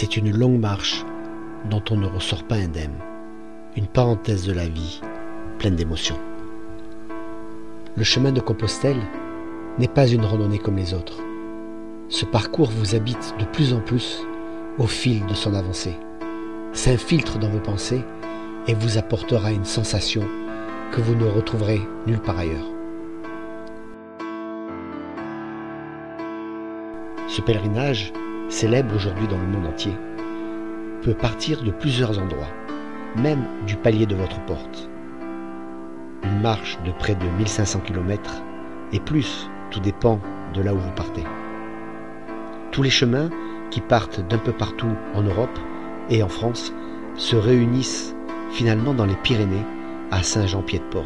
C'est une longue marche dont on ne ressort pas indemne, une parenthèse de la vie pleine d'émotions. Le chemin de Compostelle n'est pas une randonnée comme les autres. Ce parcours vous habite de plus en plus au fil de son avancée, s'infiltre dans vos pensées et vous apportera une sensation que vous ne retrouverez nulle part ailleurs. Ce pèlerinage, célèbre aujourd'hui dans le monde entier, peut partir de plusieurs endroits, même du palier de votre porte. Une marche de près de 1500 km et plus, tout dépend de là où vous partez. Tous les chemins qui partent d'un peu partout en Europe et en France se réunissent finalement dans les Pyrénées à Saint-Jean-Pied-de-Port,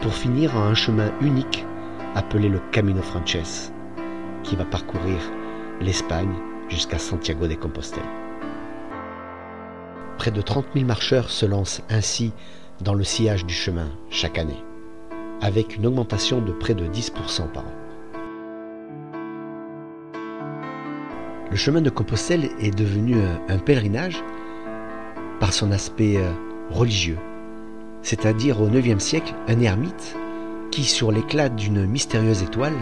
pour finir en un chemin unique appelé le Camino Frances, qui va parcourir l'Espagne jusqu'à Santiago de Compostela. Près de 30 000 marcheurs se lancent ainsi dans le sillage du chemin chaque année, avec une augmentation de près de 10% par an. Le chemin de Compostelle est devenu un, pèlerinage par son aspect euh, religieux, c'est-à-dire au IXe siècle un ermite qui, sur l'éclat d'une mystérieuse étoile,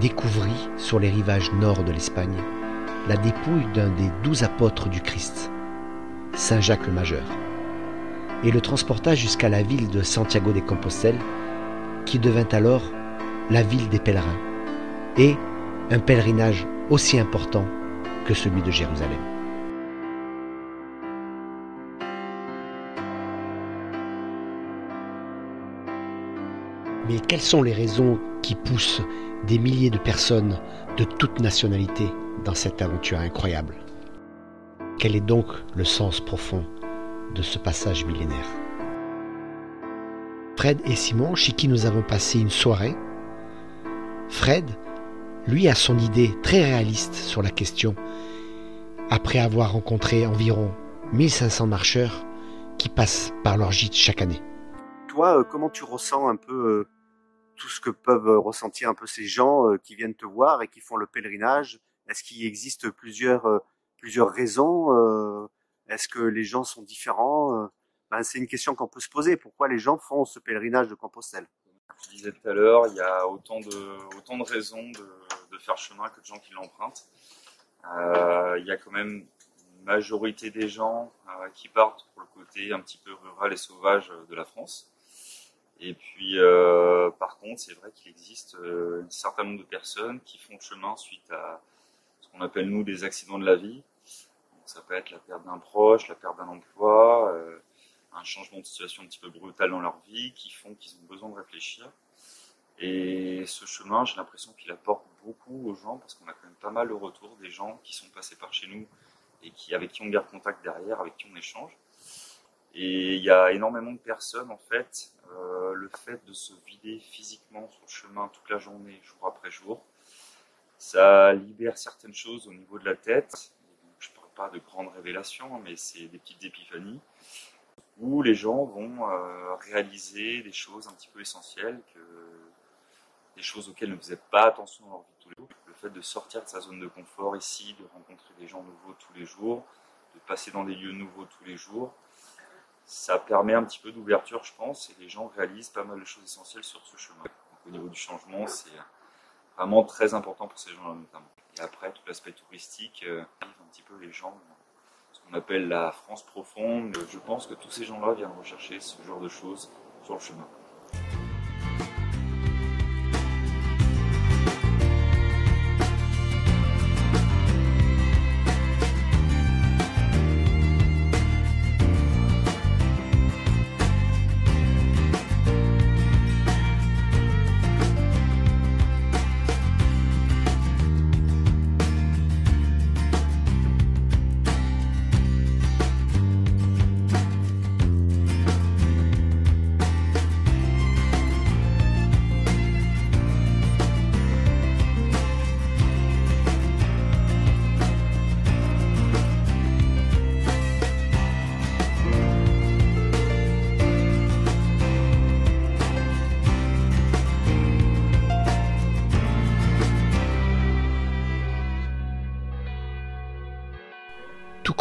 découvrit sur les rivages nord de l'Espagne la dépouille d'un des douze apôtres du Christ, Saint Jacques le Majeur, et le transporta jusqu'à la ville de Santiago de Compostelle, qui devint alors la ville des pèlerins, et un pèlerinage aussi important que celui de Jérusalem. Mais quelles sont les raisons qui poussent des milliers de personnes de toutes nationalités dans cette aventure incroyable? Quel est donc le sens profond de ce passage millénaire? Fred et Simon, chez qui nous avons passé une soirée, Fred, lui, a son idée très réaliste sur la question, après avoir rencontré environ 1500 marcheurs qui passent par leur gîte chaque année. Toi, euh, comment tu ressens un peu euh, tout ce que peuvent euh, ressentir un peu ces gens qui viennent te voir et qui font le pèlerinage Est-ce qu'il existe plusieurs, plusieurs raisons Est-ce que les gens sont différents ben, C'est une question qu'on peut se poser. Pourquoi les gens font ce pèlerinage de Compostelle? Je disais tout à l'heure, il y a autant de, autant de raisons de, faire chemin que de gens qui l'empruntent. Euh, il y a quand même une majorité des gens euh, qui partent pour le côté un petit peu rural et sauvage de la France. Et puis, euh, par contre, c'est vrai qu'il existe un certain nombre de personnes qui font le chemin suite à ce qu'on appelle nous des accidents de la vie. ça peut être la perte d'un proche, la perte d'un emploi, un changement de situation un petit peu brutal dans leur vie, qui font qu'ils ont besoin de réfléchir. Et ce chemin, j'ai l'impression qu'il apporte beaucoup aux gens, parce qu'on a quand même pas mal de retours des gens qui sont passés par chez nous et qui, avec qui on garde contact derrière, avec qui on échange. Et il y a énormément de personnes, en fait, euh, le fait de se vider physiquement sur le chemin toute la journée, jour après jour, ça libère certaines choses au niveau de la tête. Je ne parle pas de grandes révélations, mais c'est des petites épiphanies où les gens vont euh, réaliser des choses un petit peu essentielles, des choses auxquelles ne faisaient pas attention dans leur vie tous les jours. Le fait de sortir de sa zone de confort ici, de rencontrer des gens nouveaux tous les jours, de passer dans des lieux nouveaux tous les jours, ça permet un petit peu d'ouverture, je pense, et les gens réalisent pas mal de choses essentielles sur ce chemin. au niveau du changement, c'est vraiment très important pour ces gens-là notamment. Et après, tout l'aspect touristique, euh, un petit peu les gens on appelle la France profonde. Je pense que tous ces gens-là viennent rechercher ce genre de choses sur le chemin.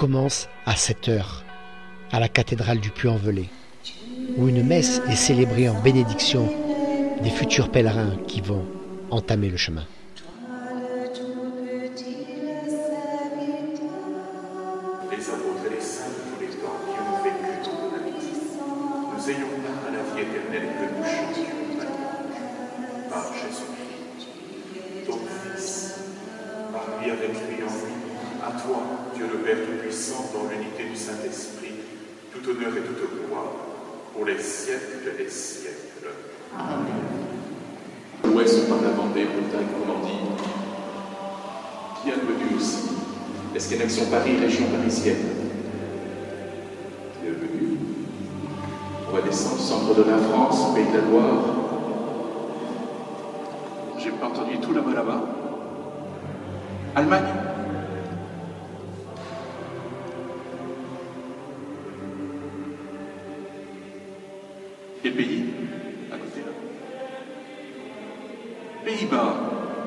Commence à 7 heures, à la cathédrale du Puy-en-Velay, où une messe est célébrée en bénédiction des futurs pèlerins qui vont entamer le chemin. Dieu le Père Tout-Puissant, dans l'unité du Saint-Esprit, tout honneur et toute gloire, pour les siècles des siècles. L'Ouest par la Vendée, Bretagne, Normandie. Qui a venu aussi Destination Paris, région parisienne? Qui est venu centre de la France, pays de la Loire. J'ai pas entendu tout là-bas, là-bas. Allemagne?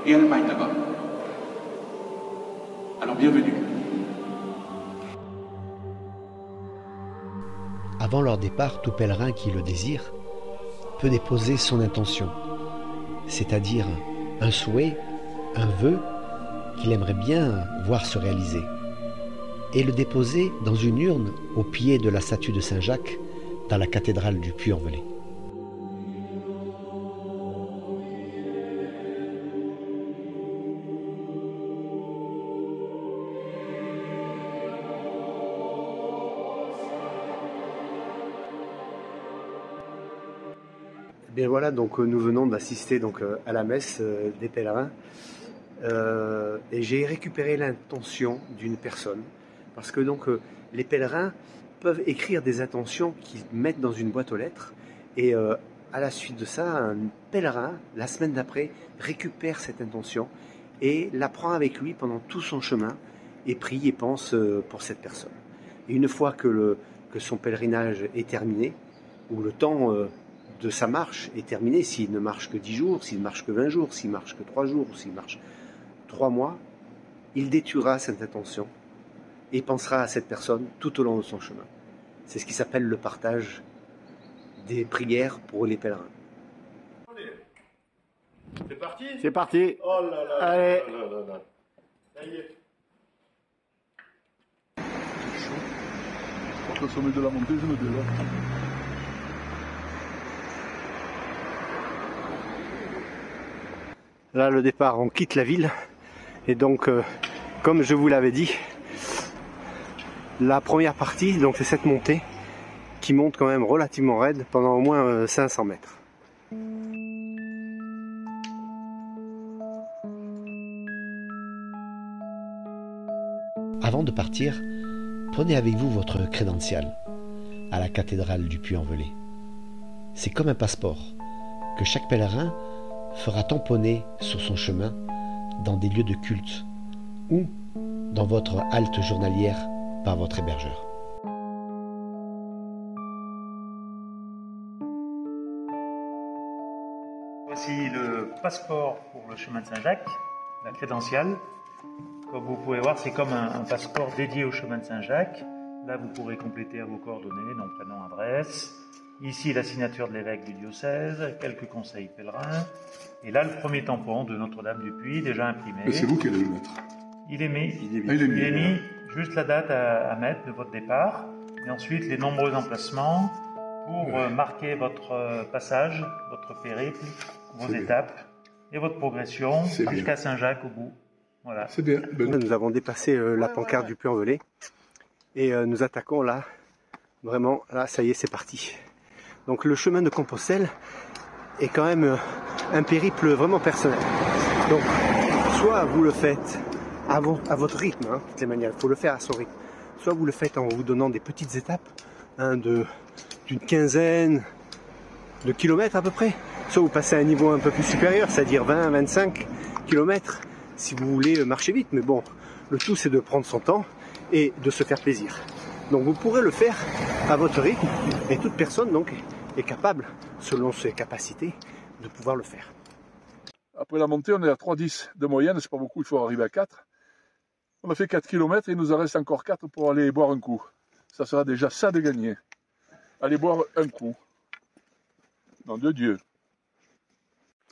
Et Allemagne là-bas. Alors bienvenue. Avant leur départ, tout pèlerin qui le désire peut déposer son intention, c'est-à-dire un souhait, un vœu qu'il aimerait bien voir se réaliser, et le déposer dans une urne au pied de la statue de Saint Jacques dans la cathédrale du Puy-en-Velay. Donc euh, nous venons d'assister donc euh, à la messe euh, des pèlerins. Et j'ai récupéré l'intention d'une personne. Parce que donc les pèlerins peuvent écrire des intentions qu'ils mettent dans une boîte aux lettres. Et à la suite de ça, un pèlerin la semaine d'après récupère cette intention et la prend avec lui pendant tout son chemin et prie et pense pour cette personne. Et une fois que, le, que son pèlerinage est terminé, ou le temps de sa marche est terminé, s'il ne marche que 10 jours, s'il ne marche que 20 jours, s'il marche que 3 jours, ou s'il marche 3 mois, il détuera cette intention et pensera à cette personne tout au long de son chemin. C'est ce qui s'appelle le partage des prières pour les pèlerins. C'est parti? C'est parti Oh là là Allez. là là là là. Ça y est. Le sommet de la montée, je me déloque. Là, le départ, on quitte la ville. Et donc, euh, comme je vous l'avais dit, la première partie, donc c'est cette montée, qui monte quand même relativement raide pendant au moins euh, 500 mètres. Avant de partir, prenez avec vous votre crédential à la cathédrale du Puy-en-Velay. C'est comme un passeport que chaque pèlerin fera tamponner sur son chemin dans des lieux de culte ou dans votre halte journalière par votre hébergeur. Voici le passeport pour le chemin de Saint-Jacques, la crédentiale. Comme vous pouvez voir, c'est comme un, passeport dédié au chemin de Saint-Jacques. Là, vous pourrez compléter vos coordonnées, nom, prénom, adresse. Ici, la signature de l'évêque du diocèse, quelques conseils pèlerins. Et là, le premier tampon de Notre-Dame du Puy, déjà imprimé. Et c'est vous qui allez le mettre. Il est mis. Ah, il est mis. Il est mis juste la date à, à mettre de votre départ. Et ensuite, les nombreux emplacements pour euh, marquer votre euh, passage, votre périple, vos bien. étapes et votre progression jusqu'à Saint-Jacques au bout. Voilà. C'est bien. Ben, Nous avons dépassé euh, la pancarte du Puy-en-Velay et euh, nous attaquons là, vraiment, là, ça y est, c'est parti. Donc le chemin de Compostelle est quand même euh, un périple vraiment personnel. Donc, soit vous le faites à, vo- à votre rythme, hein, de toutes les manières, il faut le faire à son rythme. Soit vous le faites en vous donnant des petites étapes, hein, d'une quinzaine de kilomètres à peu près. Soit vous passez à un niveau un peu plus supérieur, c'est-à-dire 20-25 kilomètres si vous voulez marcher vite. Mais bon, le tout c'est de prendre son temps et de se faire plaisir. Donc vous pourrez le faire à votre rythme et toute personne donc est capable, selon ses capacités, de pouvoir le faire. Après la montée, on est à 3,10 de moyenne, c'est pas beaucoup, il faut arriver à 4. On a fait 4 km et il nous en reste encore 4 pour aller boire un coup. Ça sera déjà ça de gagner. Aller boire un coup. Nom de Dieu.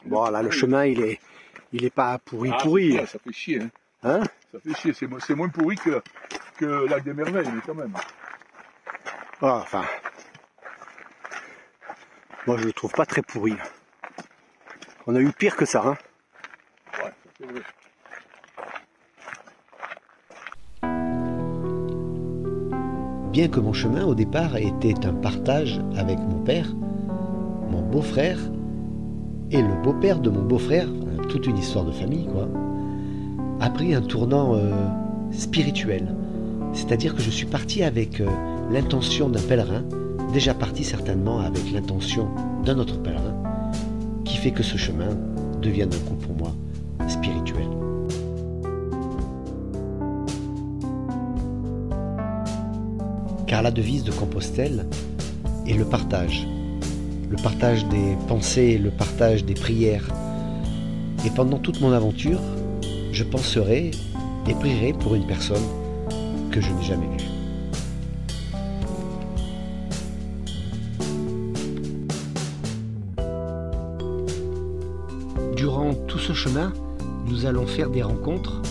Bon, là, le chemin, il est, il est pas pourri, Ah, pourri. ça fait chier. Hein. Hein? Ça fait chier. C'est mo- c'est moins pourri que, que Lac des Merveilles, mais quand même. Ah, enfin. Moi, je le trouve pas très pourri. On a eu pire que ça, hein. Bien que mon chemin au départ était un partage avec mon père, mon beau-frère et le beau-père de mon beau-frère, toute une histoire de famille quoi, a pris un tournant euh, spirituel. C'est-à-dire que je suis parti avec euh, l'intention d'un pèlerin, déjà parti certainement avec l'intention d'un autre pèlerin, qui fait que ce chemin devient d'un coup pour moi spirituel. car la devise de Compostelle est le partage. Le partage des pensées, le partage des prières. Et pendant toute mon aventure, je penserai et prierai pour une personne que je n'ai jamais vue. Chemin, nous allons faire des rencontres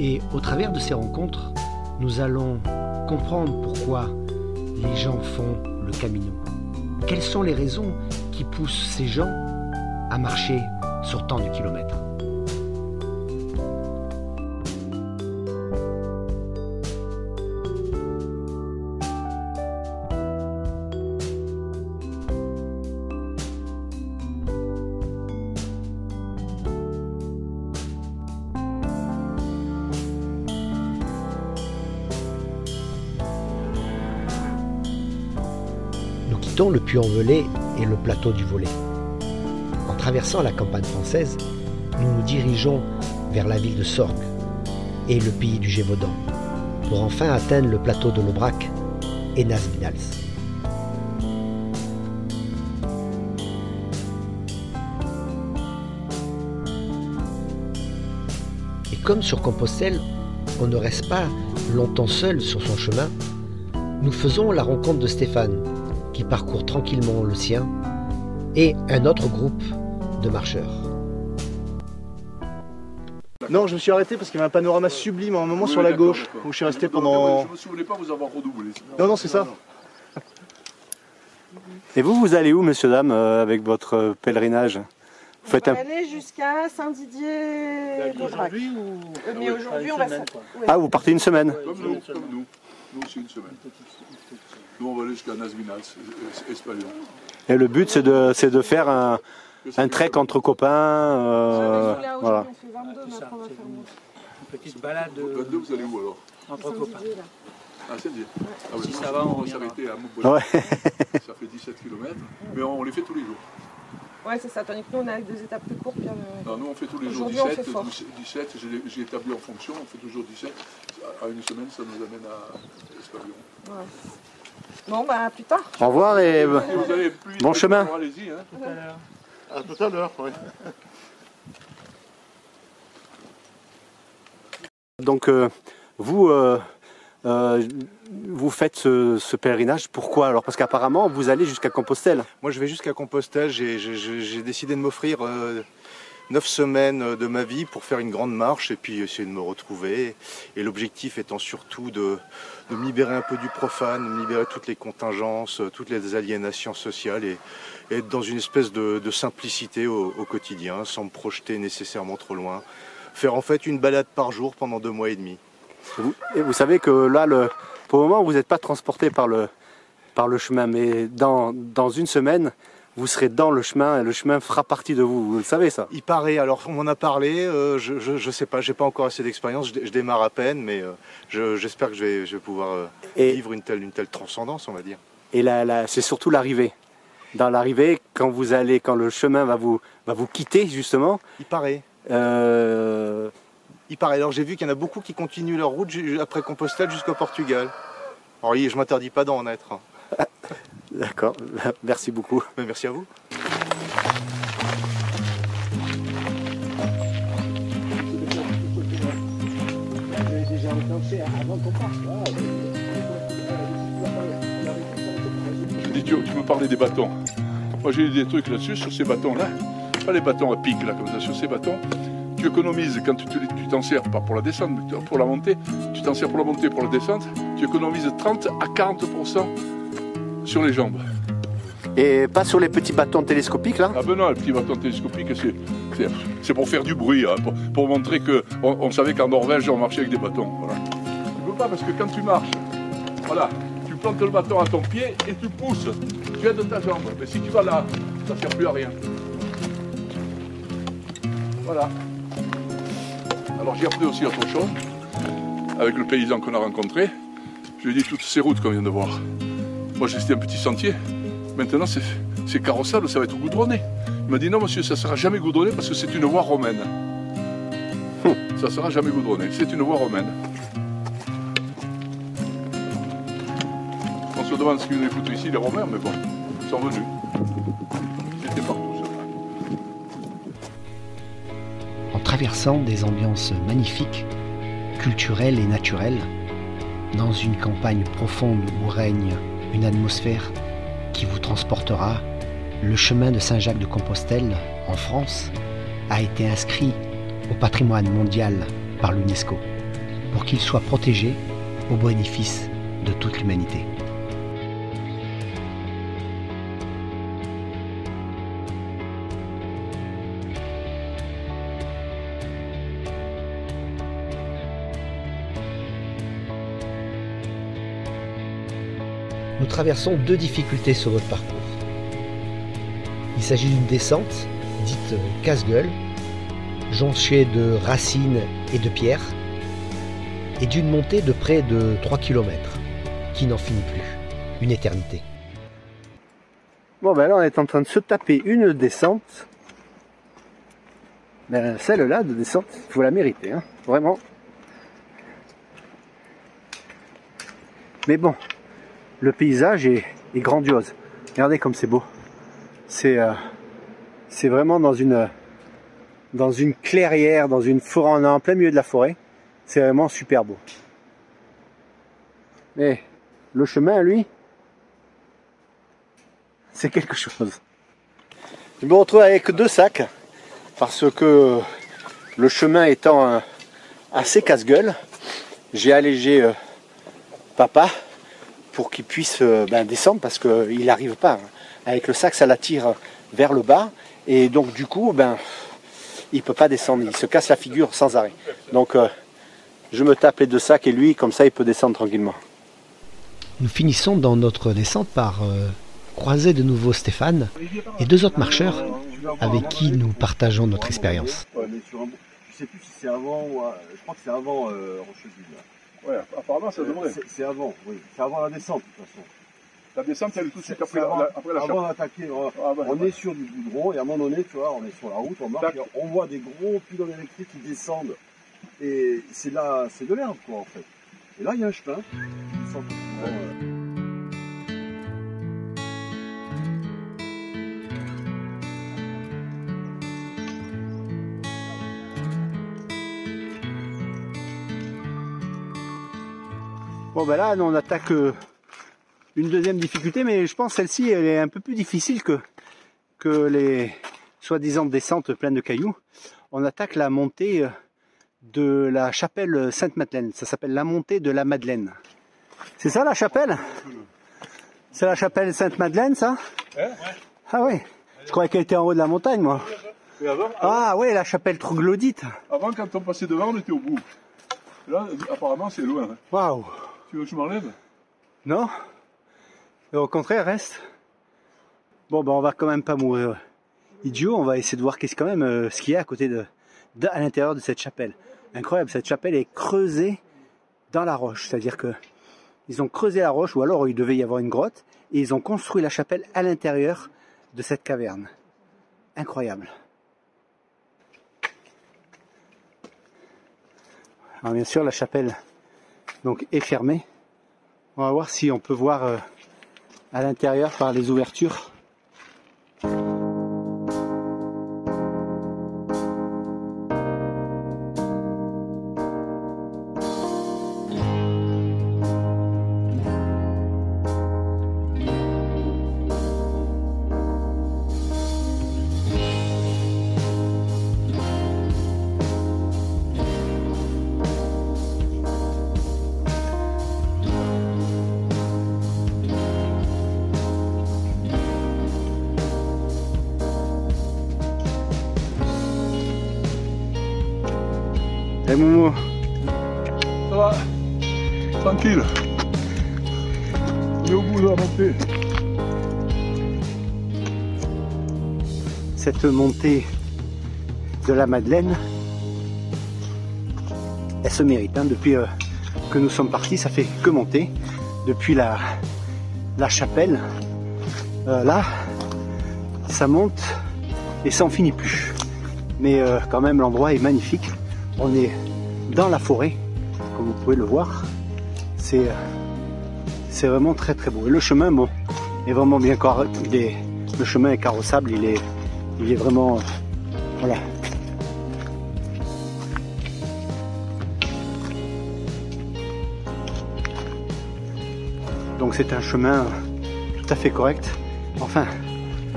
et au travers de ces rencontres, nous allons comprendre pourquoi les gens font le camino. Quelles sont les raisons qui poussent ces gens à marcher sur tant de kilomètres? Puy-en-Velay et le plateau du Volet. En traversant la campagne française, nous nous dirigeons vers la ville de Sorgue et le pays du Gévaudan, pour enfin atteindre le plateau de l'Aubrac et Nasminals. Et comme sur Compostelle, on ne reste pas longtemps seul sur son chemin, nous faisons la rencontre de Stéphane, qui parcourt tranquillement le sien, et un autre groupe de marcheurs. Non, je me suis arrêté parce qu'il y avait un panorama sublime à un moment Oui, sur la gauche, où je suis resté non, pendant... Je me souvenais pas vous avoir redoublé. Non, non, c'est ça. Et vous, vous allez où, monsieur, dame, euh, avec votre pèlerinage? Vous faites On un... aller jusqu'à Saint-Didier d'Aubrac. ou Euh, Mais aujourd'hui, on va. Ah, vous partez une semaine Comme nous, comme nous. Nous aussi une semaine. Nous, on va aller jusqu'à Nasminals, es- Espalion. Et le but, c'est de, c'est de faire un, trek entre copains. euh, Là, voilà. 22. Une petite balade euh, Vingt-deux, vous allez où alors entre copains. Ah, c'est bien. Ah, Si ça va, on va s'arrêter à. Ouais. Ça fait 17 km, mais on les fait tous les jours. Ouais, c'est ça. Tandis que nous, on a avec deux étapes plus courtes. Euh, Non, nous, on fait tous les jours Aujourd'hui, on 17. fait fort. 17, je l'ai- j'ai établi en fonction, on fait toujours 17. À une semaine, ça nous amène à Espalion. ouais. Bon, bah, à plus tard. Au revoir et... Si vous avez plus Bon chemin. Allez-y. Hein. À tout à l'heure, oui. Donc, euh, vous, euh, euh, vous faites ce, ce pèlerinage, pourquoi alors? Parce qu'apparemment, vous allez jusqu'à Compostelle. Moi, je vais jusqu'à Compostelle. J'ai- décidé de m'offrir euh, neuf semaines de ma vie pour faire une grande marche et puis essayer de me retrouver. Et l'objectif étant surtout de, de me libérer un peu du profane, de libérer toutes les contingences, euh, toutes les aliénations sociales et, être dans une espèce de, simplicité au, quotidien, sans me projeter nécessairement trop loin. Faire en fait une balade par jour pendant deux mois et demi. Et vous savez que là, le, pour le moment, vous n'êtes pas transporté par le, par le chemin, mais dans une semaine, vous serez dans le chemin et le chemin fera partie de vous. Vous le savez ça Il paraît, alors on m'en a parlé, euh, je, je, je sais pas, j'ai pas encore assez d'expérience, je, je démarre à peine, mais euh, je- j'espère que je vais, je vais pouvoir euh, Et- vivre une telle, une telle transcendance, on va dire. Et là, là, c'est surtout l'arrivée. Dans l'arrivée, quand vous allez, quand le chemin va vous, va vous quitter justement, Il paraît. Il paraît. Alors j'ai vu qu'il y en a beaucoup qui continuent leur route après Compostelle jusqu'au Portugal. Alors je m'interdis pas d'en être. d'accord, merci beaucoup. Mais merci à vous. Dis, tu, tu me parlais des bâtons. Moi j'ai eu des trucs là-dessus, sur ces bâtons-là. Pas les bâtons à pic là, comme ça, sur ces bâtons. Tu économises quand tu t'en sers, pas pour la descente, mais pour la montée. Tu t'en sers pour la montée, pour la descente. Tu économises 30 à 40% sur les jambes. Et pas sur les petits bâtons télescopiques là Ah ben non, le petit bâton télescopique, c'est, pour faire du bruit, hein, pour, pour montrer qu'on on savait qu'en Norvège, on marchait avec des bâtons. Voilà. Tu peux pas parce que quand tu marches, voilà, tu plantes le bâton à ton pied et tu pousses. Tu aides ta jambe. Mais si tu vas là, ça ne sert plus à rien. Voilà. Alors j'ai appris aussi autre chose avec le paysan qu'on a rencontré. Je lui ai dit toutes ces routes qu'on vient de voir. Moi, c'était un petit sentier. Maintenant, c'est c'est carrossable, ça va être goudronné. Il m'a dit non, monsieur, ça ne sera jamais goudronné parce que c'est une voie romaine. Hum, Ça ne sera jamais goudronné, c'est une voie romaine. On se demande ce qu'ils venaient foutre ici, les Romains, mais bon, ils sont venus. Ils étaient partout. En traversant des ambiances magnifiques, culturelles et naturelles, dans une campagne profonde où règne une atmosphère qui vous transportera, le chemin de Saint-Jacques de Compostelle, en France, a été inscrit au patrimoine mondial par l'UNESCO pour qu'il soit protégé au bénéfice de toute l'humanité. Nous traversons deux difficultés sur votre parcours. Il s'agit d'une descente, dite casse-gueule, jonchée de racines et de pierres, et d'une montée de près de 3 km, qui n'en finit plus, une éternité. Bon ben là on est en train de se taper une descente. Ben celle-là de descente, il faut la mériter, hein, vraiment. Mais bon, le paysage est, grandiose. Regardez comme c'est beau. C'est euh, c'est vraiment dans une dans une clairière, dans une forêt, on est en plein milieu de la forêt. C'est vraiment super beau. Mais le chemin, lui, c'est quelque chose. Je me retrouve avec deux sacs parce que le chemin étant euh, assez casse-gueule, j'ai allégé euh, papa pour qu'il puisse euh, ben, descendre parce qu'il n'arrive pas. Avec le sac, ça l'attire vers le bas et donc du coup, ben, il peut pas descendre. Il se casse la figure sans arrêt. Donc euh, je me tape les deux sacs et lui, comme ça, il peut descendre tranquillement. Nous finissons dans notre descente par euh, croiser de nouveau Stéphane et deux autres marcheurs avec qui nous partageons notre expérience. Je sais plus si c'est avant ou. à- Je crois que c'est avant euh, Rocheville. Ouais, apparemment, ça devrait. C'est- C'est avant, oui. C'est avant la descente, de toute façon. La descente, elle est tout de suite C'est après la, avant, la- après la avant d'attaquer. On, Ah, on est sur du goudron et à un moment donné, tu vois, on est sur la route, on et on voit des gros pylônes électriques qui descendent. Et c'est là, c'est de l'herbe, quoi, en fait. Et là, il y a un chemin. qui Bon ben là, on attaque euh, une deuxième difficulté, mais je pense celle-ci, elle est un peu plus difficile que, que les soi-disant descentes pleines de cailloux. On attaque la montée euh, de la chapelle Sainte-Madeleine. Ça s'appelle la montée de la Madeleine. C'est ça la chapelle? C'est la chapelle Sainte-Madeleine, ça? Ah oui. Je croyais qu'elle était en haut de la montagne, moi. Et avant, Ah oui, la chapelle troglodyte. avant, quand on passait devant, on était au bout. Là, apparemment, c'est loin. hein. Waouh Tu veux que je m'enlève? Non Au contraire, reste. Bon, ben on va quand même pas mourir idiot. On va essayer de voir qu'est-ce quand même euh, ce qu'il y a à côté de, de- à l'intérieur de cette chapelle. Incroyable, cette chapelle est creusée dans la roche. C'est-à-dire que ils ont creusé la roche, ou alors il devait y avoir une grotte, et ils ont construit la chapelle à l'intérieur de cette caverne. Incroyable. Alors bien sûr, la chapelle donc est fermée. On va voir si on peut voir euh, à l'intérieur par les ouvertures. Madeleine, elle se mérite. hein. Depuis euh, que nous sommes partis, ça fait que monter. Depuis la, la chapelle, euh, là, ça monte et ça en finit plus. Mais euh, quand même, l'endroit est magnifique. On est dans la forêt, comme vous pouvez le voir. C'est vraiment très très beau. Et le chemin, bon, est vraiment bien le chemin est carrossable, il est, il est vraiment, voilà. Donc c'est un chemin tout à fait correct. Enfin,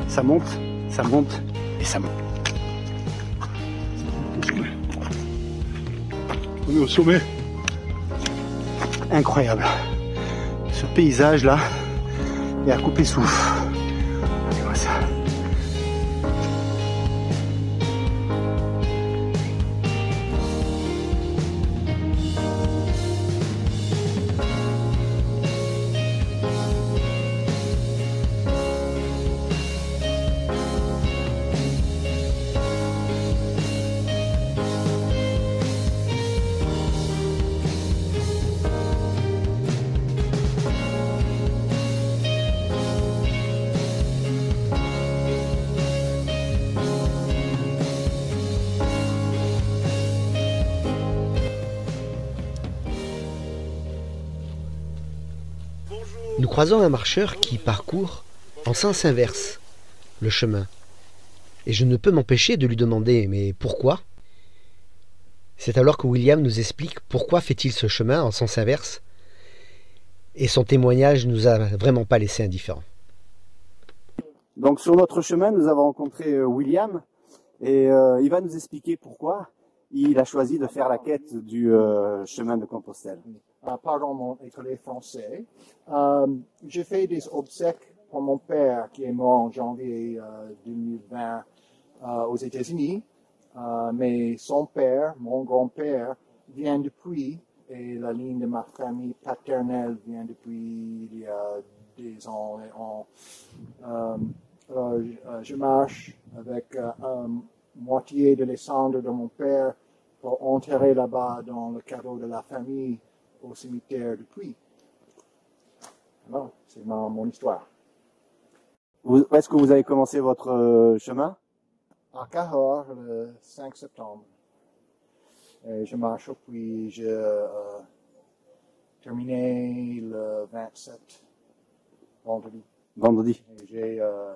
ça monte, ça monte et ça monte. On est au sommet. Incroyable. Ce paysage là est à couper souffle. Nous croisons un marcheur qui parcourt en sens inverse le chemin. Et je ne peux m'empêcher de lui demander mais pourquoi? C'est alors que William nous explique pourquoi fait-il ce chemin en sens inverse. Et son témoignage nous a vraiment pas laissé indifférents. Donc sur notre chemin, nous avons rencontré euh, William et euh, il va nous expliquer pourquoi il a choisi de faire la quête du euh, chemin de Compostelle. Euh, pardon mon école français. Euh, j'ai fait des obsèques pour mon père qui est mort en janvier euh, 2020 euh, aux États-Unis. Mais son père, mon grand-père, vient depuis et la ligne de ma famille paternelle vient depuis il y a des ans. Et on, euh, je, marche avec un moitié de les cendres de mon père pour enterrer là-bas dans le cadeau de la famille au cimetière de Puy. C'est mon histoire. Vous- Où est-ce que vous avez commencé votre euh, chemin? À Cahors, le 5 septembre. Et je marche puis je euh, terminé le 27, vendredi. Vendredi. Et j'ai euh,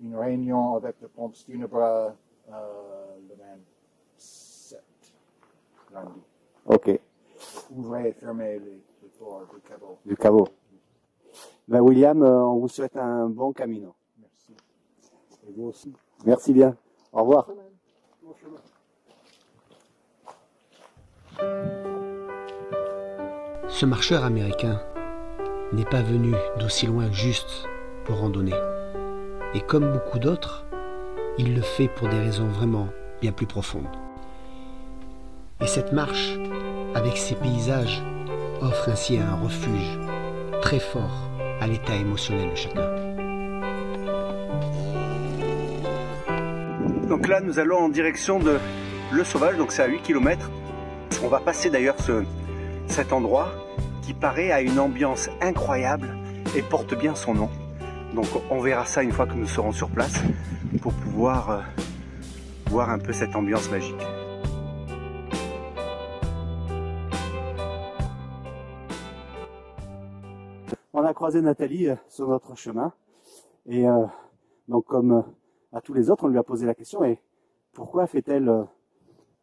une réunion avec le pompe funèbre euh, le 27, lundi. Ok, Ouvrez et fermez les, les portes du cadeau. du caveau. Ben William, euh, on vous souhaite un bon camino. Merci. Et vous aussi. Merci bien. Au revoir. Ce marcheur américain n'est pas venu d'aussi loin juste pour randonner. Et comme beaucoup d'autres, il le fait pour des raisons vraiment bien plus profondes. Et cette marche, avec ses paysages, offre ainsi un refuge très fort à l'état émotionnel de chacun. Donc là, nous allons en direction de Le Sauvage, donc c'est à 8 km. On va passer d'ailleurs ce, cet endroit qui paraît à une ambiance incroyable et porte bien son nom. Donc on verra ça une fois que nous serons sur place pour pouvoir euh, voir un peu cette ambiance magique. A croisé Nathalie euh, sur notre chemin et euh, donc comme euh, à tous les autres, on lui a posé la question et pourquoi fait-elle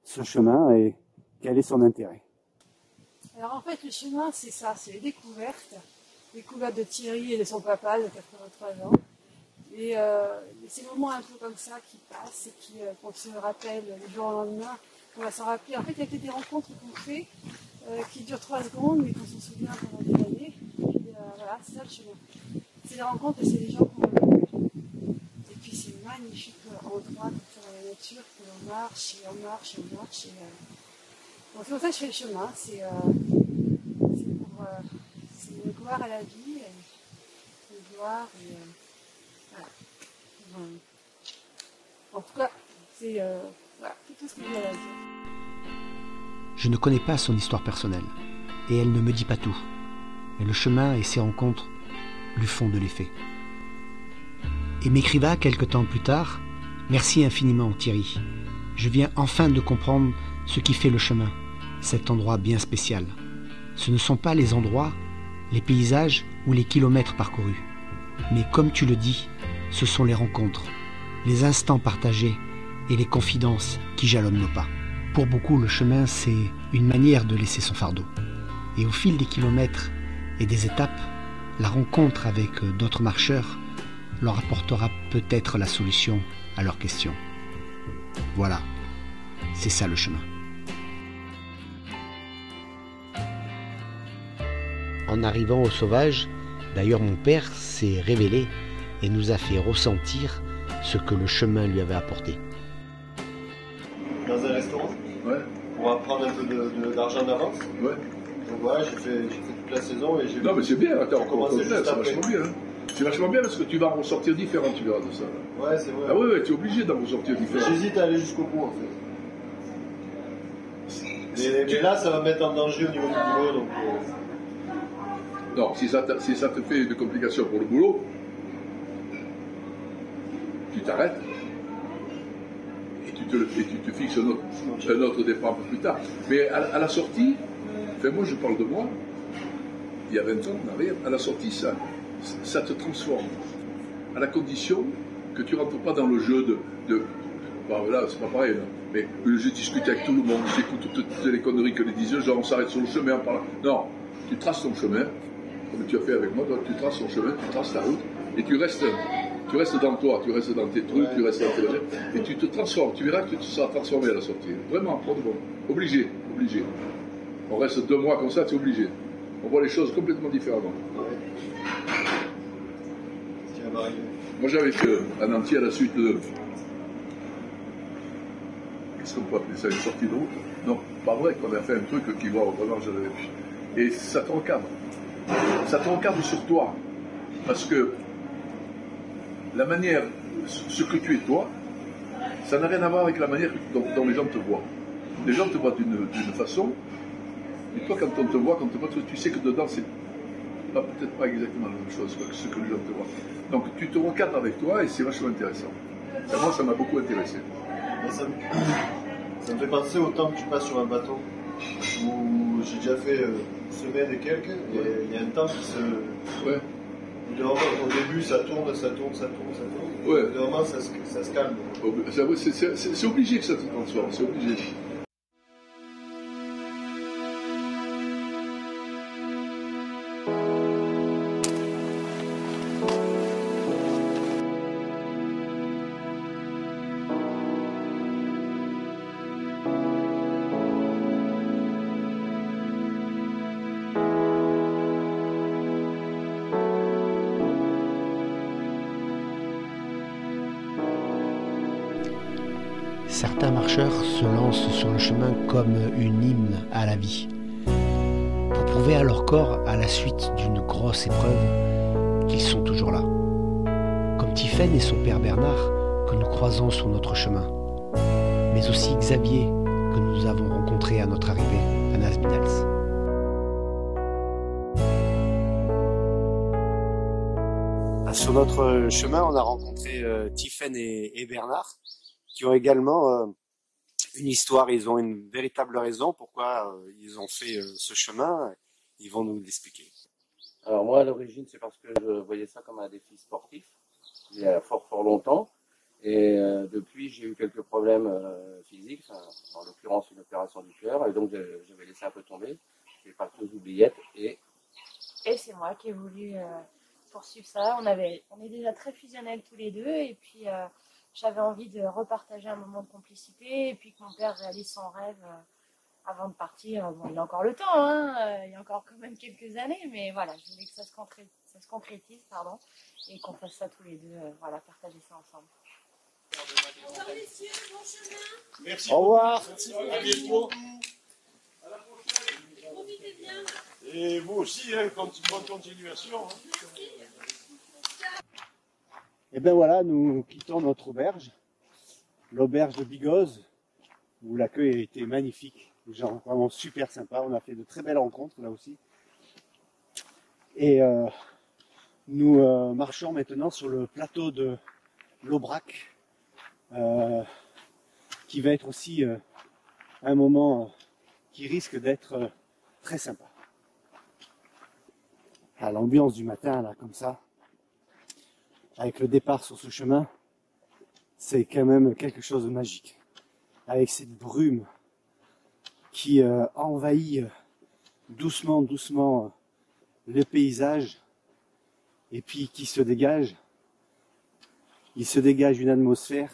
ce chemin et quel est son intérêt? Alors en fait, le chemin, c'est ça, c'est les découvertes. Découverte de Thierry et de son papa de 83 ans. Et ces moments un peu comme ça qui passent et qui, qu'on se rappelle le jour au lendemain, qu'on va s'en rappeler. En fait, il y a des rencontres qu'on fait qui durent 3 secondes mais qu'on s'en souvient pendant des années. Voilà, c'est ça le chemin. C'est des rencontres et c'est des gens qu'on. Et puis c'est magnifique euh, endroit dans la nature, que l'on marche et on marche et on marche. Euh, c'est pour ça que je fais le chemin, c'est pour euh, gloire à la vie, et gloire et euh, voilà. Pour, en tout cas, c'est tout ce que j'ai à dire. Je ne connais pas son histoire personnelle, et elle ne me dit pas tout. Mais le chemin et ses rencontres lui font de l'effet. Et m'écriva quelque temps plus tard Merci infiniment, Thierry. Je viens enfin de comprendre ce qui fait le chemin, cet endroit bien spécial. Ce ne sont pas les endroits, les paysages ou les kilomètres parcourus. Mais comme tu le dis, ce sont les rencontres, les instants partagés et les confidences qui jalonnent nos pas. Pour beaucoup, le chemin, c'est une manière de laisser son fardeau. Et au fil des kilomètres et des étapes, la rencontre avec d'autres marcheurs leur apportera peut-être la solution à leurs questions. Voilà, c'est ça le chemin. En arrivant au sauvage, d'ailleurs mon père s'est révélé et nous a fait ressentir ce que le chemin lui avait apporté. Dans un restaurant Ouais. Pour prendre un peu de- de- d'argent d'avance. Ouais. Donc voilà, j'ai fait, j'ai fait toute la saison et j'ai Non, mais c'est bien, attends, contraire, juste c'est vachement bien. hein. C'est vachement bien parce que tu vas en ressortir différent, tu verras de ça. Ouais, c'est vrai. Ah ouais, ouais, tu es obligé d'en ressortir différent. J'hésite à aller jusqu'au bout en fait. Mais, mais là, ça va me mettre en danger au niveau du boulot, donc. euh, Non, si ça, t'a- si ça te fait une complication pour le boulot, tu t'arrêtes. Et tu te, le- et tu te fixes un autre, un autre départ un peu plus tard. Mais à, à la sortie, enfin moi je parle de moi, il y a 20 ans à la sortie, ça, ça te transforme. À la condition que tu rentres pas dans le jeu de. de bon, là, c'est pas pareil, là. mais je discute avec tout le monde, j'écoute toutes, les conneries que les disent, genre on s'arrête sur le chemin en parlant. Non, tu traces ton chemin, comme tu as fait avec moi, toi, tu traces ton chemin, tu traces ta route, et tu restes, tu restes dans toi, tu restes dans tes trucs, tu restes dans tes et tu te transformes, tu verras que tu seras transformé à la sortie. Vraiment, pour de bon. Obligé, obligé. On reste deux mois comme ça, c'est obligé. On voit les choses complètement différemment. Moi j'avais fait un entier à la suite de. Qu'est-ce qu'on peut appeler ça Une sortie de route? Non, pas vrai qu'on a fait un truc qui va vraiment, vu. Et ça te recadre. Ça te recadre sur toi. Parce que la manière, ce que tu es toi, ça n'a rien à voir avec la manière dont, dont les gens te voient. Les gens te voient d'une façon, et toi quand on te voit, quand on te tu sais que dedans c'est peut-être pas exactement la même chose que ce que les gens te voient. Donc tu te recadres avec toi et c'est vachement intéressant. Ça, moi, ça m'a beaucoup intéressé. Ça, me... ça me fait penser au temps que tu passes sur un bateau. Où j'ai déjà fait euh, une semaine et quelques, et il y a un temps qui se. Ouais. Au début, ça tourne, ça tourne, ça tourne, ça tourne. Ouais. Moment, ça se, ça se calme. C'est obligé que ça se transforme, c'est obligé. Se lancent sur le chemin comme une hymne à la vie, pour prouver à leur corps, à la suite d'une grosse épreuve, qu'ils sont toujours là. Comme Tiphaine et son père Bernard, que nous croisons sur notre chemin, mais aussi Xavier, que nous avons rencontré à notre arrivée à Nasminals. Ah, Sur notre chemin, on a rencontré euh, et, et Bernard, qui ont également euh, une histoire. Ils ont une véritable raison pourquoi euh, ils ont fait euh, ce chemin. Ils vont nous l'expliquer. Alors moi, à l'origine, c'est parce que je voyais ça comme un défi sportif, il y a fort fort longtemps. Et euh, depuis, j'ai eu quelques problèmes euh, physiques, enfin, en l'occurrence une opération du cœur, et donc je- j'avais laissé un peu tomber. J'ai parti aux oubliettes et Et c'est moi qui ai voulu euh, poursuivre ça. On, avait, on est déjà très fusionnels tous les deux. Et puis, euh, j'avais envie de repartager un moment de complicité. Et puis que mon père réalise son rêve euh, avant de partir. Bon, il a encore le temps, hein, euh, il y a encore quand même quelques années. Mais voilà, je voulais que ça se, concré- ça se concrétise pardon, et qu'on fasse ça tous les deux. euh, voilà, partager ça ensemble. Au revoir. À bientôt. Et vous aussi, hein, bonne continuation. Hein. Et ben voilà, nous quittons notre auberge, l'auberge de Bigoz, où l'accueil a été magnifique, les gens vraiment super sympas, on a fait de très belles rencontres là aussi. Et euh, nous euh, marchons maintenant sur le plateau de l'Aubrac, euh, qui va être aussi un moment qui risque d'être très sympa. À l'ambiance du matin, là, comme ça, avec le départ sur ce chemin, c'est quand même quelque chose de magique. Avec cette brume qui euh, envahit euh, doucement, doucement euh, le paysage et puis qui se dégage. Il se dégage une atmosphère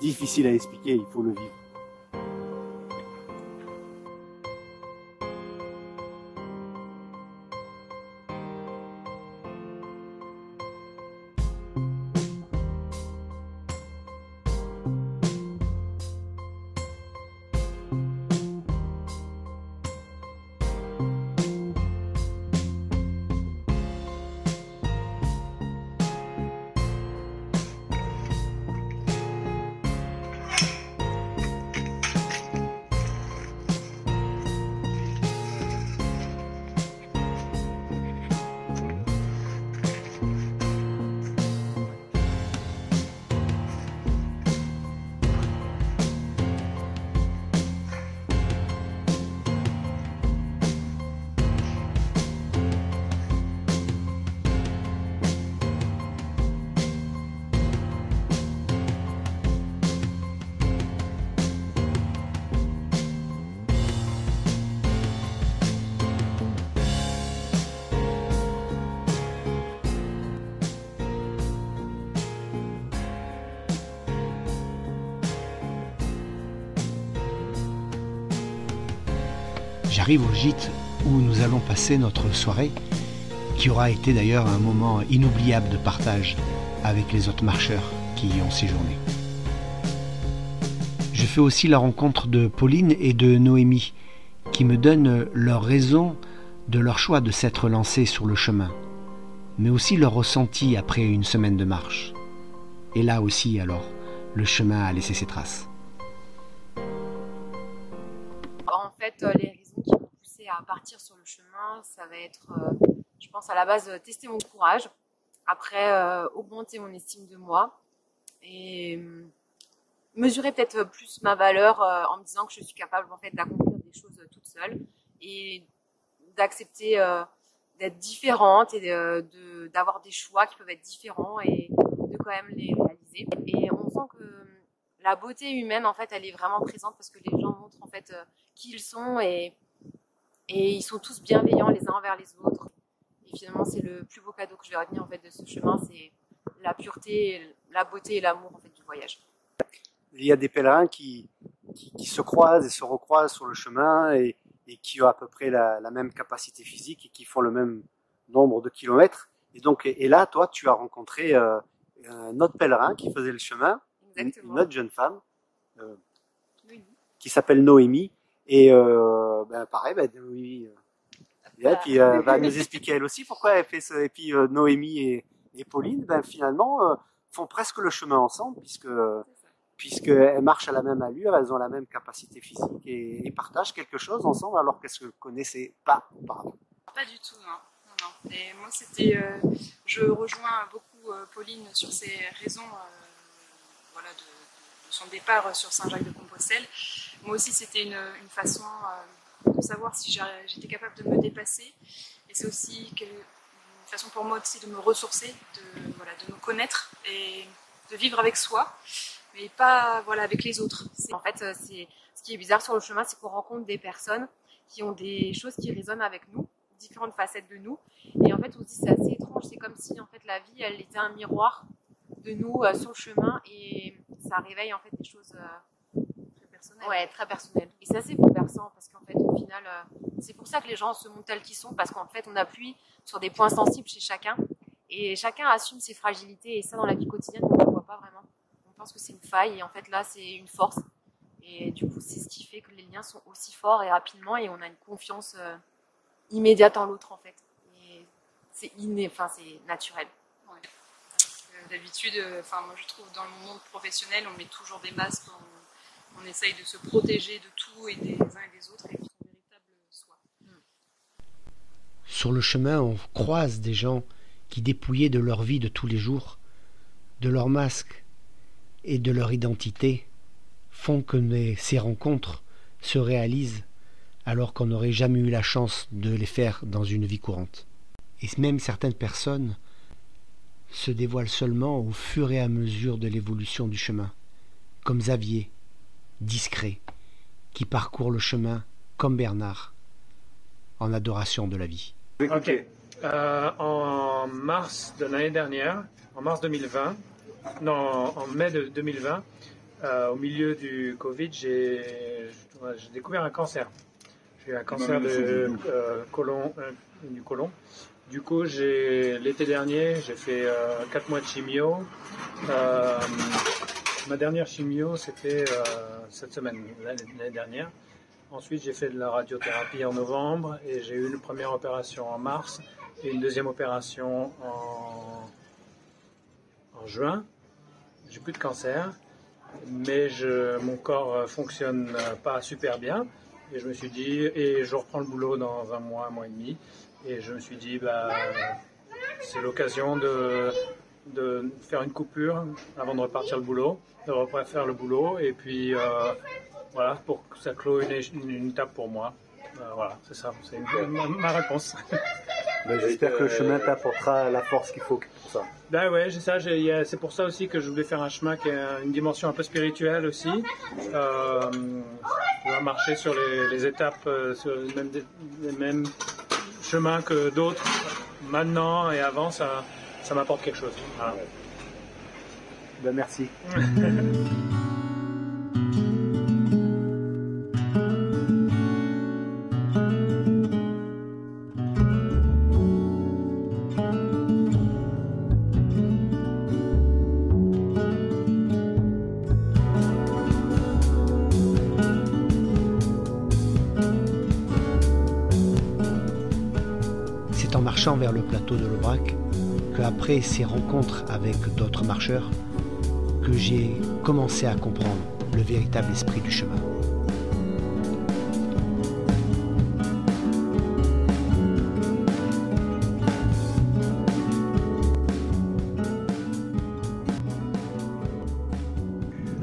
difficile à expliquer, il faut le vivre. J'arrive au gîte où nous allons passer notre soirée, qui aura été d'ailleurs un moment inoubliable de partage avec les autres marcheurs qui y ont séjourné. Je fais aussi la rencontre de Pauline et de Noémie, qui me donnent leur raison de leur choix de s'être lancés sur le chemin, mais aussi leur ressenti après une semaine de marche. Et là aussi, alors, le chemin a laissé ses traces. Euh, à partir sur le chemin, ça va être, euh, je pense, à la base, euh, tester mon courage. Après, euh, augmenter mon estime de moi. Et mesurer peut-être plus ma valeur en me disant que je suis capable en fait d'accomplir des choses toute seule et d'accepter d'être différente et d'avoir des choix qui peuvent être différents et de quand même les réaliser. Et on sent que la beauté humaine en fait elle est vraiment présente parce que les gens montrent en fait qui ils sont et et ils sont tous bienveillants les uns envers les autres. Et finalement, c'est le plus beau cadeau que je vais retenir en fait de ce chemin, c'est la pureté, la beauté et l'amour en fait du voyage. Il y a des pèlerins qui, qui, se croisent et se recroisent sur le chemin et, et qui ont à peu près la, la, même capacité physique et qui font le même nombre de kilomètres. Et donc, et, là, toi, tu as rencontré euh, un autre pèlerin qui faisait le chemin, une, autre jeune femme euh, qui s'appelle Noémie et euh, ben, pareil, ben, oui, euh, et puis euh, va nous expliquer elle aussi pourquoi elle fait ça. Et puis euh, Noémie et, Pauline, ben, finalement, font presque le chemin ensemble puisque puisqu'elles marchent à la même allure, elles ont la même capacité physique et, partagent quelque chose ensemble alors qu'elles se connaissaient pas auparavant. Pas du tout, non. non. Et moi, c'était, je rejoins beaucoup Pauline sur ses raisons, voilà, de, son départ sur Saint-Jacques-de-Compostelle. Moi aussi, c'était une, façon euh, de savoir si j'étais capable de me dépasser. Et c'est aussi une façon pour moi aussi de me ressourcer, de, voilà, de me connaître et de vivre avec soi, mais pas voilà, avec les autres. En fait, euh, ce qui est bizarre sur le chemin, c'est qu'on rencontre des personnes qui ont des choses qui résonnent avec nous, différentes facettes de nous. Et en fait, on c'est assez étrange. C'est comme si en fait la vie, elle était un miroir de nous euh, sur le chemin et ça réveille en fait des choses Ouais, très personnel. Et c'est assez bouleversant parce qu'en fait, au final, euh, c'est pour ça que les gens se montrent tels qu'ils sont parce qu'en fait, on appuie sur des points sensibles chez chacun et chacun assume ses fragilités et ça, dans la vie quotidienne, on ne le voit pas vraiment. On pense que c'est une faille et en fait, là, c'est une force. Et du coup, c'est ce qui fait que les liens sont aussi forts et rapidement et on a une confiance euh, immédiate en l'autre en fait. Et c'est inné, enfin c'est naturel. D'habitude, euh, enfin moi je trouve dans le monde professionnel, on met toujours des masques, on, essaye de se protéger de tout et des uns et des autres et véritable soi. Sur le chemin, on croise des gens qui, dépouillés de leur vie de tous les jours, de leur masque et de leur identité, font que ces rencontres se réalisent alors qu'on n'aurait jamais eu la chance de les faire dans une vie courante. Et même certaines personnes se dévoilent seulement au fur et à mesure de l'évolution du chemin, comme Xavier, discret, qui parcourt le chemin comme Bernard, en adoration de la vie. Ok. Euh, en mars de l'année dernière, en mars 2020, non, en mai de 2020, euh, au milieu du Covid, j'ai découvert un cancer. J'ai eu un cancer de euh, côlon, euh, du côlon. Du coup, l'été dernier, j'ai fait 4 mois de chimio. Euh, ma dernière chimio, c'était euh, cette semaine, l'année dernière. Ensuite, j'ai fait de la radiothérapie en novembre et j'ai eu une première opération en mars et une deuxième opération en, juin. J'ai plus de cancer, mais mon corps euh, fonctionne euh, pas super bien. Et je me suis dit, et je reprends le boulot dans un mois, un mois et demi. Et je me suis dit, bah, c'est l'occasion de, de faire une coupure avant de repartir le boulot, de refaire le boulot. Et puis, euh, voilà, pour que ça clôt une, une, une étape pour moi. Euh, voilà, c'est ça, c'est ma, ma réponse. Ben, J'espère que le chemin t'apportera la force qu'il faut pour ça. Ben ouais, j'ai ça. C'est pour ça aussi que je voulais faire un chemin qui a une dimension un peu spirituelle aussi. Euh, je dois marcher sur les, les étapes, euh, sur les mêmes, les mêmes chemins que d'autres. Maintenant et avant, ça, ça m'apporte quelque chose. Voilà. Ben, merci. vers le plateau de l'Aubrac que, après ces rencontres avec d'autres marcheurs, que j'ai commencé à comprendre le véritable esprit du chemin.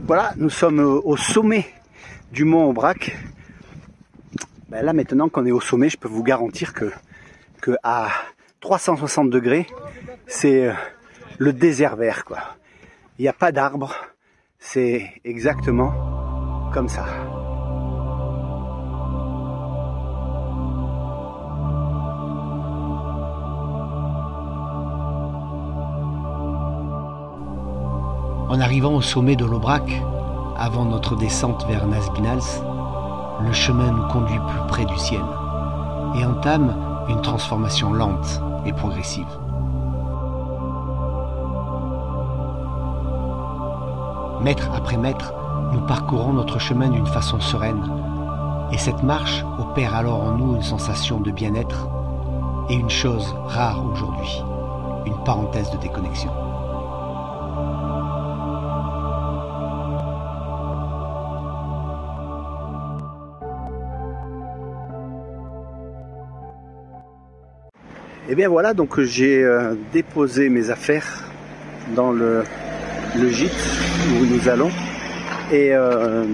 Voilà, nous sommes au sommet du mont Aubrac. Ben là maintenant qu'on est au sommet, je peux vous garantir que, que à 360 degrés, c'est euh, le désert vert. Il n'y a pas d'arbres, c'est exactement comme ça. En arrivant au sommet de l'Aubrac, avant notre descente vers Nasbinals, le chemin nous conduit plus près du ciel et entame une transformation lente progressive. Mètre après mètre, nous parcourons notre chemin d'une façon sereine, et cette marche opère alors en nous une sensation de bien-être et une chose rare aujourd'hui, une parenthèse de déconnexion. Et bien voilà, donc j'ai euh, déposé mes affaires dans le, le gîte où nous allons. Et euh,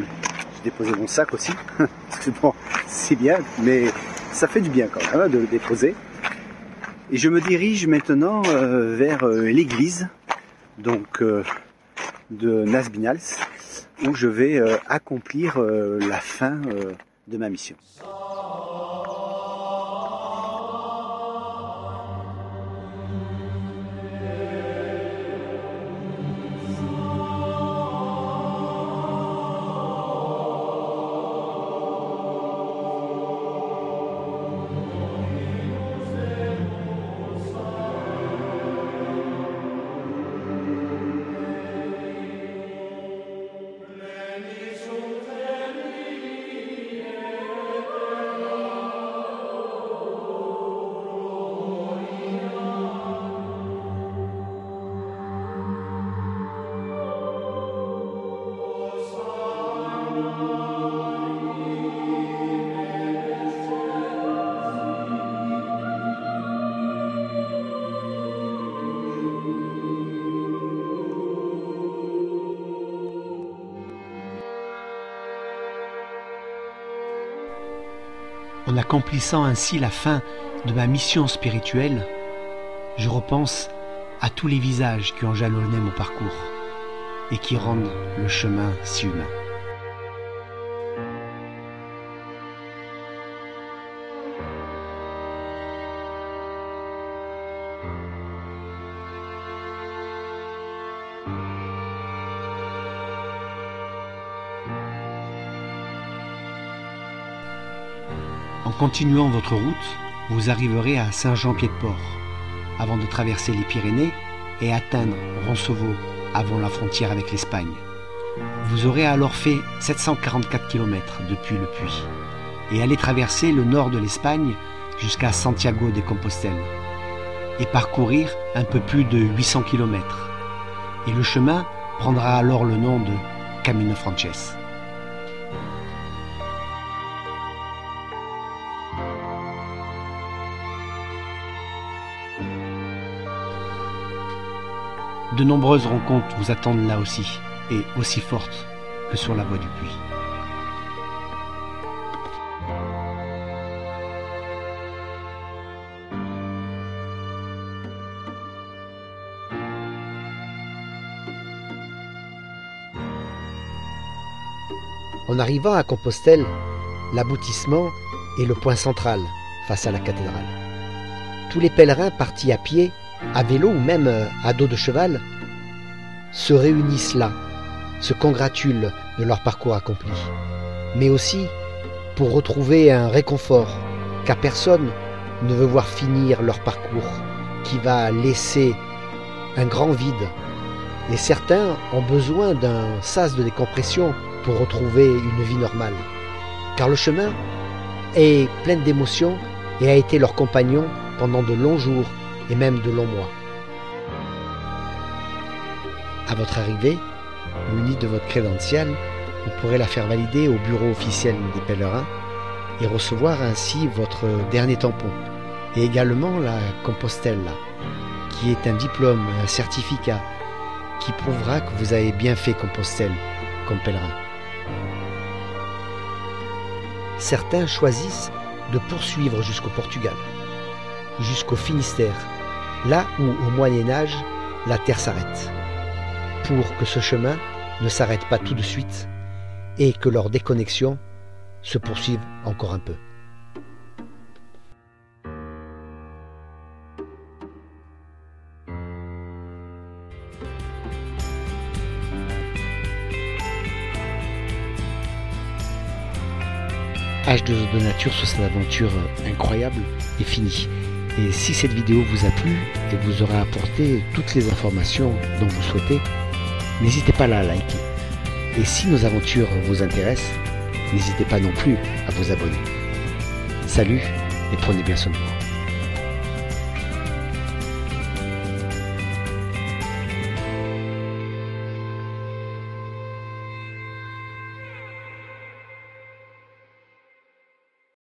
j'ai déposé mon sac aussi. Parce que bon, c'est bien, mais ça fait du bien quand même hein, de le déposer. Et je me dirige maintenant euh, vers euh, l'église donc euh, de Nasbinals où je vais euh, accomplir euh, la fin euh, de ma mission. En accomplissant ainsi la fin de ma mission spirituelle, je repense à tous les visages qui ont jalonné mon parcours et qui rendent le chemin si humain. Continuant votre route, vous arriverez à Saint-Jean-Pied-de-Port, avant de traverser les Pyrénées et atteindre Roncevaux avant la frontière avec l'Espagne. Vous aurez alors fait 744 km depuis le puits et allez traverser le nord de l'Espagne jusqu'à Santiago de Compostelle et parcourir un peu plus de 800 km. Et le chemin prendra alors le nom de Camino Frances. De nombreuses rencontres vous attendent là aussi, et aussi fortes que sur la voie du puits. En arrivant à Compostelle, l'aboutissement est le point central face à la cathédrale. Tous les pèlerins partis à pied, à vélo ou même à dos de cheval se réunissent là, se congratulent de leur parcours accompli, mais aussi pour retrouver un réconfort, car personne ne veut voir finir leur parcours qui va laisser un grand vide. Et certains ont besoin d'un sas de décompression pour retrouver une vie normale. Car le chemin est plein d'émotions et a été leur compagnon pendant de longs jours et même de longs mois. À votre arrivée, muni de votre crédential, vous pourrez la faire valider au bureau officiel des pèlerins et recevoir ainsi votre dernier tampon et également la Compostelle, qui est un diplôme, un certificat qui prouvera que vous avez bien fait Compostelle comme pèlerin. Certains choisissent de poursuivre jusqu'au Portugal, jusqu'au Finistère, là où au Moyen Âge la terre s'arrête, pour que ce chemin ne s'arrête pas tout de suite et que leur déconnexion se poursuive encore un peu. H2O de nature sur cette aventure incroyable est fini. Et si cette vidéo vous a plu et vous aura apporté toutes les informations dont vous souhaitez, n'hésitez pas à la liker. Et si nos aventures vous intéressent, n'hésitez pas non plus à vous abonner. Salut et prenez bien soin de vous.